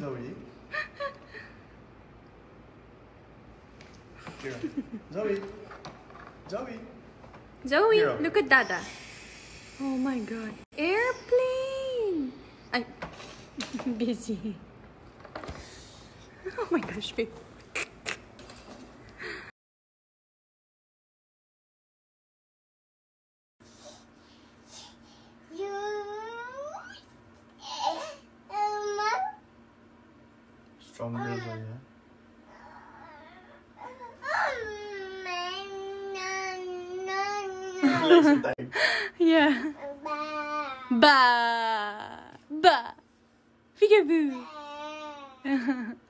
Zoe. Here. Zoe. Zoe. Zoe, look at Dada. Oh my god. Airplane! Ay, busy. Oh my gosh, babe. Type. Yeah. Ba! Ba! Peekaboo!